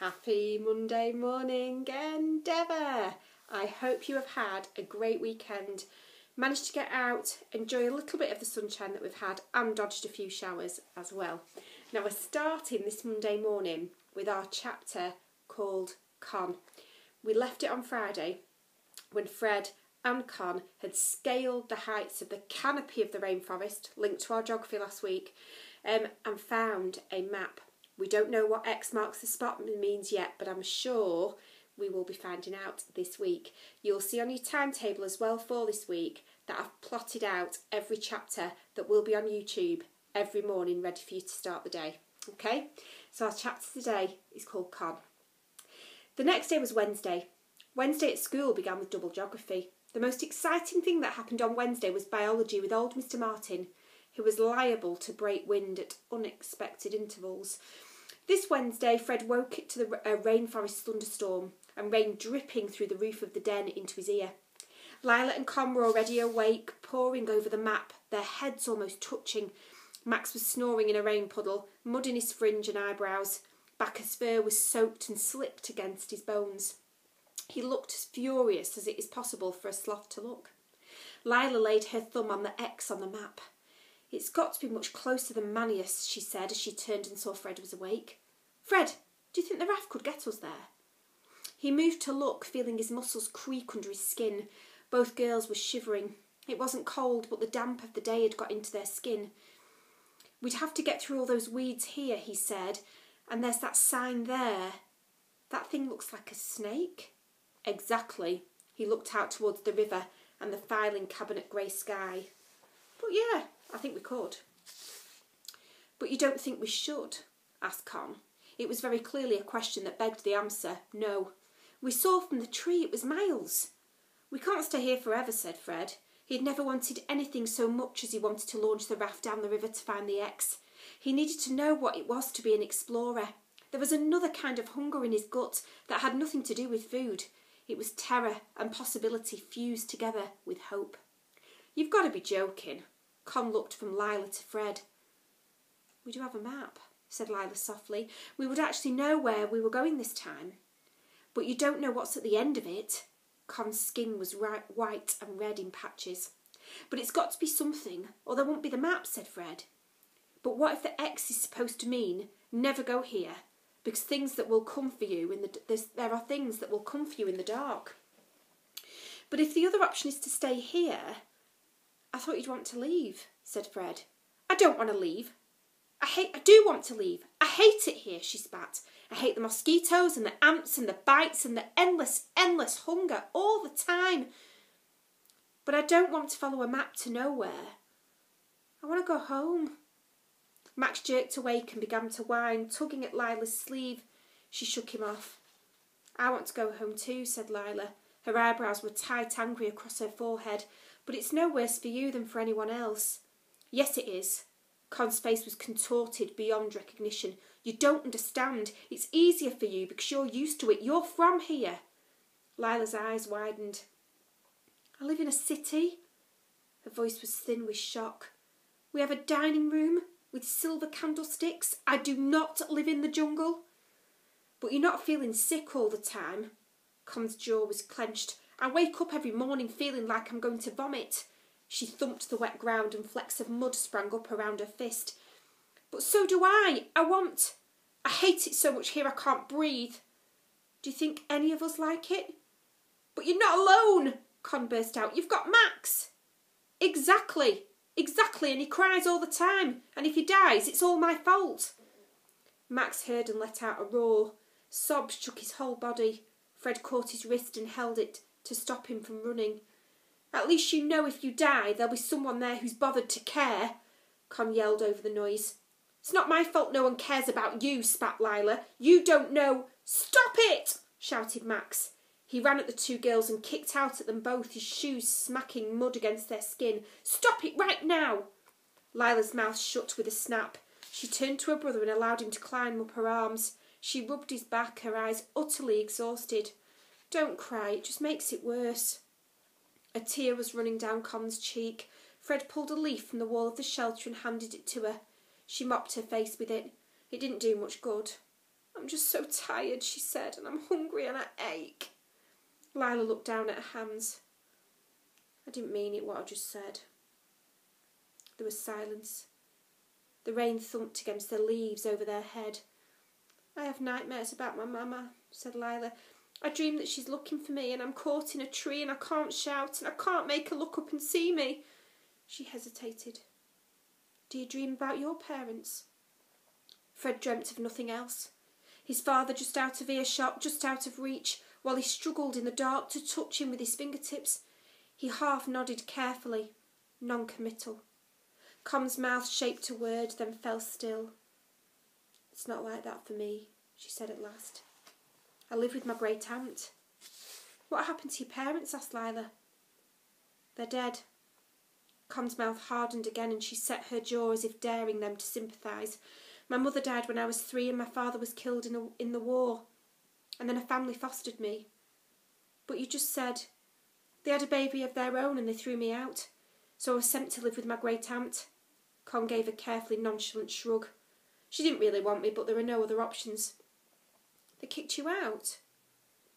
Happy Monday morning, Endeavour! I hope you have had a great weekend, managed to get out, enjoy a little bit of the sunshine that we've had, and dodged a few showers as well. Now, we're starting this Monday morning with our chapter called Con. We left it on Friday when Fred and Con had scaled the heights of the canopy of the rainforest, linked to our geography last week, um, and found a map. We don't know what X marks the spot means yet, but I'm sure we will be finding out this week. You'll see on your timetable as well for this week that I've plotted out every chapter that will be on YouTube every morning ready for you to start the day. Okay, so our chapter today is called Con. The next day was Wednesday. Wednesday at school began with double geography. The most exciting thing that happened on Wednesday was biology with old Mr. Martin, who was liable to break wind at unexpected intervals. This Wednesday, Fred woke to the uh, rainforest thunderstorm and rain dripping through the roof of the den into his ear. Lila and Con were already awake, poring over the map, their heads almost touching. Max was snoring in a rain puddle, mud in his fringe and eyebrows. Bacchus' fur was soaked and slipped against his bones. He looked as furious as it is possible for a sloth to look. Lila laid her thumb on the X on the map. It's got to be much closer than Manaus, she said as she turned and saw Fred was awake. Fred, do you think the raft could get us there? He moved to look, feeling his muscles creak under his skin. Both girls were shivering. It wasn't cold, but the damp of the day had got into their skin. We'd have to get through all those weeds here, he said, and there's that sign there. That thing looks like a snake. Exactly. He looked out towards the river and the filing cabinet grey sky. But yeah, I think we could. But you don't think we should? asked Con. It was very clearly a question that begged the answer no. We saw from the tree it was miles. We can't stay here forever, said Fred. He had never wanted anything so much as he wanted to launch the raft down the river to find the X. He needed to know what it was to be an explorer. There was another kind of hunger in his gut that had nothing to do with food. It was terror and possibility fused together with hope. You've got to be joking. Con looked from Lila to Fred. We do have a map, said Lila softly. We would actually know where we were going this time. But you don't know what's at the end of it. Con's skin was right, white and red in patches. But it's got to be something, or there won't be the map, said Fred. But what if the X is supposed to mean never go here? Because things that will come for you in the there are things that will come for you in the dark. But if the other option is to stay here, I thought you'd want to leave, said Fred. I don't want to leave. I hate I do want to leave. I hate it here, she spat. I hate the mosquitoes and the ants and the bites and the endless, endless hunger all the time. But I don't want to follow a map to nowhere. I want to go home. Max jerked awake and began to whine, tugging at Lila's sleeve. She shook him off. I want to go home too, said Lila. Her eyebrows were tight angry across her forehead, but it's no worse for you than for anyone else. Yes, it is. Con's face was contorted beyond recognition. You don't understand. It's easier for you because you're used to it. You're from here. Lila's eyes widened. I live in a city. Her voice was thin with shock. We have a dining room with silver candlesticks. I do not live in the jungle. But you're not feeling sick all the time. Con's jaw was clenched. I wake up every morning feeling like I'm going to vomit. She thumped the wet ground and flecks of mud sprang up around her fist. But so do I. I want. I hate it so much here I can't breathe. Do you think any of us like it? But you're not alone, Con burst out. You've got Max. Exactly. Exactly, and he cries all the time. And if he dies, it's all my fault. Max heard and let out a roar. Sobs shook his whole body. Fred caught his wrist and held it to stop him from running. At least you know if you die, there'll be someone there who's bothered to care. Con yelled over the noise. It's not my fault no one cares about you, spat Lila. You don't know. Stop it! shouted Max. He ran at the two girls and kicked out at them both, his shoes smacking mud against their skin. Stop it right now! Lila's mouth shut with a snap. She turned to her brother and allowed him to climb up her arms. She rubbed his back, her eyes utterly exhausted. Don't cry, it just makes it worse. A tear was running down Con's cheek. Fred pulled a leaf from the wall of the shelter and handed it to her. She mopped her face with it. It didn't do much good. I'm just so tired, she said, and I'm hungry and I ache. Lila looked down at her hands. I didn't mean it, what I just said. There was silence. The rain thumped against the leaves over their head. I have nightmares about my mamma, said Lila. I dream that she's looking for me and I'm caught in a tree and I can't shout and I can't make her look up and see me. She hesitated. Do you dream about your parents? Fred dreamt of nothing else. His father just out of earshot, just out of reach, while he struggled in the dark to touch him with his fingertips. He half nodded carefully, non committal. Con's mouth shaped a word, then fell still. It's not like that for me, she said at last. I live with my great aunt. What happened to your parents? asked Lila. They're dead. Con's mouth hardened again and she set her jaw as if daring them to sympathise. My mother died when I was three and my father was killed in, a, in the war. And then a family fostered me. But you just said they had a baby of their own and they threw me out. So I was sent to live with my great aunt. Con gave a carefully nonchalant shrug. She didn't really want me, but there were no other options. They kicked you out?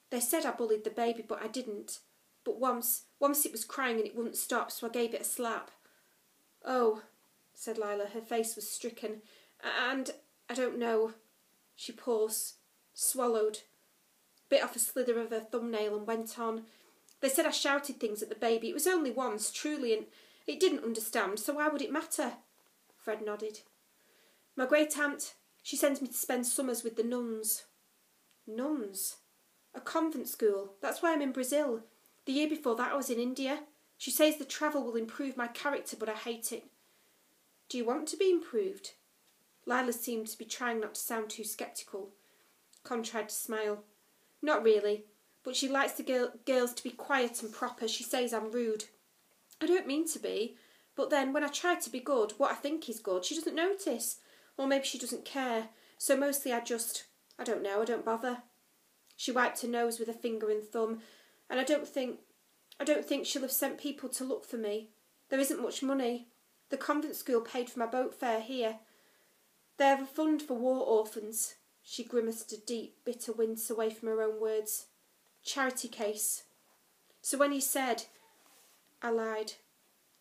They said I bullied the baby, but I didn't. But once, once it was crying and it wouldn't stop, so I gave it a slap. Oh, said Lila. Her face was stricken. And I don't know. She paused, swallowed, bit off a slither of her thumbnail, and went on. They said I shouted things at the baby. It was only once, truly, and it didn't understand, so why would it matter? Fred nodded. My great aunt, she sends me to spend summers with the nuns. Nuns? A convent school. That's why I'm in Brazil. The year before that, I was in India. She says the travel will improve my character, but I hate it. Do you want to be improved? Lila seemed to be trying not to sound too sceptical. Con tried to smile. Not really, but she likes the girl- girls to be quiet and proper. She says I'm rude. I don't mean to be, but then when I try to be good, what I think is good, she doesn't notice. Or maybe she doesn't care. So mostly I just, I don't know, I don't bother. She wiped her nose with a finger and thumb and I don't think I don't think she'll have sent people to look for me. There isn't much money. The convent school paid for my boat fare here. They have a fund for war orphans. She grimaced a deep, bitter wince away from her own words. Charity case. So when he said, I lied.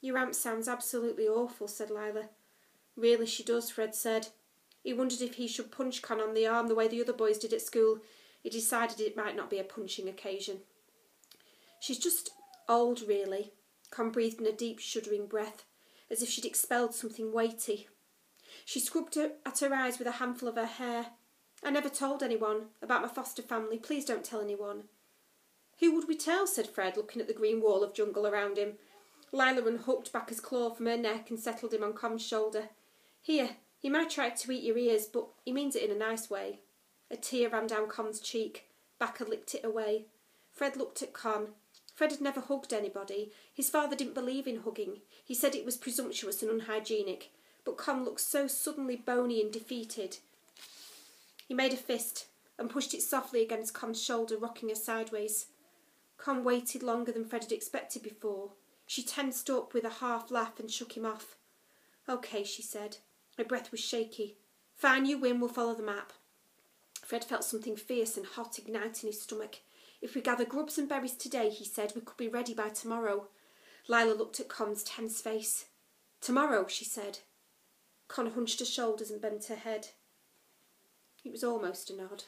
Your aunt sounds absolutely awful, said Lila. Really, she does, Fred said. He wondered if he should punch Con on the arm the way the other boys did at school. He decided it might not be a punching occasion. She's just old, really. Con breathed in a deep, shuddering breath, as if she'd expelled something weighty. She scrubbed at her eyes with a handful of her hair. I never told anyone about my foster family. Please don't tell anyone. Who would we tell? said Fred, looking at the green wall of jungle around him. Lila unhooked back his claw from her neck and settled him on Con's shoulder. Here, he might try to eat your ears, but he means it in a nice way. A tear ran down Con's cheek. Backer licked it away. Fred looked at Con. Fred had never hugged anybody. His father didn't believe in hugging. He said it was presumptuous and unhygienic. But Con looked so suddenly bony and defeated. He made a fist and pushed it softly against Con's shoulder, rocking her sideways. Con waited longer than Fred had expected before. She tensed up with a half laugh and shook him off. OK, she said. Her breath was shaky. Fine, you win, we'll follow the map. Fred felt something fierce and hot ignite in his stomach. If we gather grubs and berries today, he said, we could be ready by tomorrow. Lila looked at Con's tense face. Tomorrow, she said. Con hunched her shoulders and bent her head. It was almost a nod.